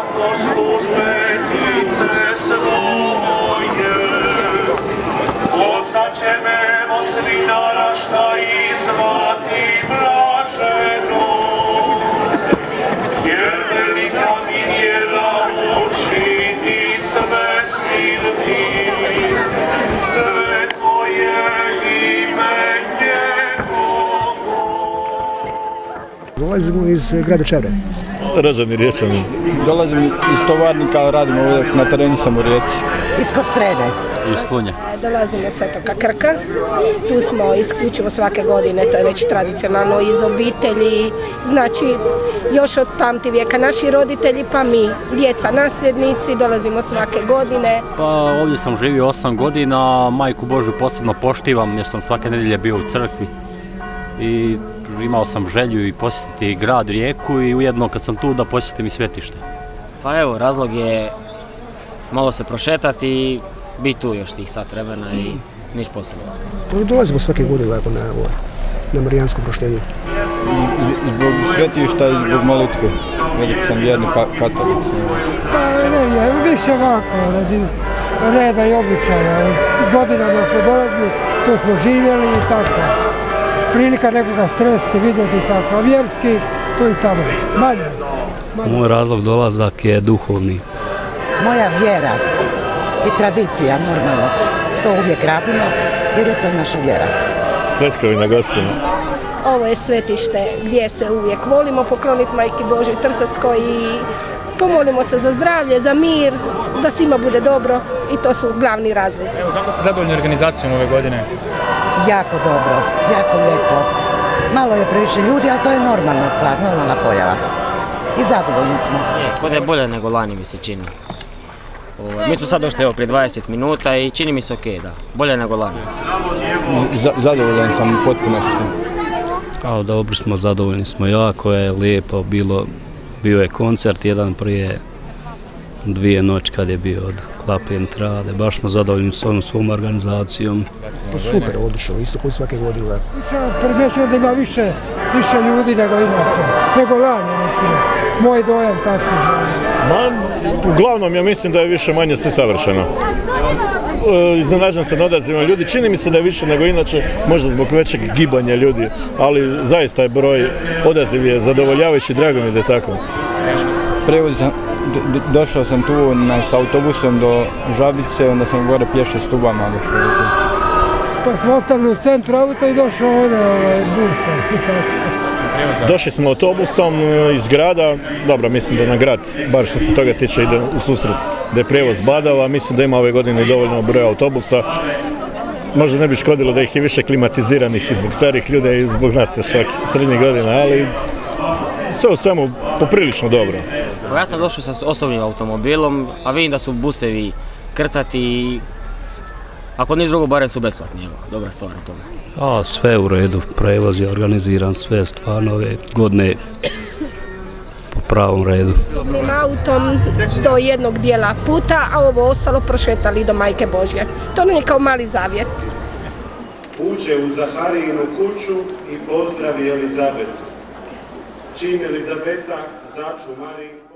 Atmos, Vorschrift. Dolazimo iz grada Čavre. Ražani riječani. Dolazim iz tovarnika, radim uvijek na terenu sam u Rijeci. Iz Kostrene. Iz Slunja. Dolazimo iz Svetoga Krka, tu smo isključivo svake godine, to je već tradicionalno iz obitelji, znači još od pamti vijeka naši roditelji pa mi, djeca nasljednici, dolazimo svake godine. Pa ovdje sam živio 8 godina, majku Božu posebno poštivam jer sam svake nedjelje bio u crkvi i imao sam želju i posjetiti grad Rijeku i ujedno kad sam tu da posjetim i svetište. Pa evo, razlog je malo se prošetati i biti tu još tih sat vremena i niš posebno. Dolazimo svake godine ovako na, ovo, na Marijansko proštenje. Zbog svetišta i zbog molitve. Velik sam vjerni ka katolik. Pa ne, više ovako, radi reda i običaja. Godinama smo dolazili, tu smo živjeli i tako. Prilika nekoga stresiti, vidjeti. A vjerski, tu i tamo. Manje. Moj razlog dolazak je duhovni. Moja vjera i tradicija, normalno. To uvijek radimo jer je to naša vjera. Svetkovina gospodina. Ovo je svetište gdje se uvijek volimo pokloniti Majki Božoj Trsackoj i pomolimo se za zdravlje, za mir, da svima bude dobro i to su glavni razlozi. Kako ste zadovoljni organizacijom ove godine? Jako dobro, jako lijepo. Malo je previše ljudi, ali to je normalna stvar, normalna pojava. I zadovoljni smo. Kod je bolje nego lani mi se čini. Ovaj, mi smo sad došli evo prije 20 minuta i čini mi se ok, da. Bolje nego lani. zadovoljan sam u potpunosti. Kao dobro smo, zadovoljni smo jako, je lijepo bilo, bio je koncert jedan prije dvije noći kad je bio od Klapen Trade, baš smo zadovoljni s ovom svom organizacijom. Pa super, odlično, isto koji svake godine. Primjećujem da ima više, više ljudi nego inače, nego lani recimo. Moj dojam tako. Ma, uglavnom ja mislim da je više manje sve savršeno. E, Iznenađen sam odazivima ljudi, čini mi se da je više nego inače, možda zbog većeg gibanja ljudi, ali zaista je broj odaziv je zadovoljavajući, drago mi da je tako. Prevoz sam, došao sam tu na, s autobusom do Žabice, onda sam gore pješe s tubama došao do tu. Pa smo ostali u centru auta i došao ovdje ovaj, busom. Došli smo autobusom e, iz grada, dobro mislim da na grad, bar što se toga tiče ide u susret da je prijevoz badava, mislim da ima ove godine dovoljno broja autobusa. Možda ne bi škodilo da ih je više klimatiziranih i zbog starih ljudi i zbog nas još srednjih godina, ali sve u svemu poprilično dobro. Pa ja sam došao sa osobnim automobilom, a vidim da su busevi krcati i ako niš drugo, barem su besplatni, evo, dobra stvar u tome. A, sve u redu, prevoz je organiziran, sve stvarno ove godine po pravom redu. Osobnim autom do jednog dijela puta, a ovo ostalo prošetali do Majke Božje. To nam je kao mali zavjet. Uđe u Zaharijinu kuću i pozdravi Elizabetu. Čim Elizabeta začu Marinku,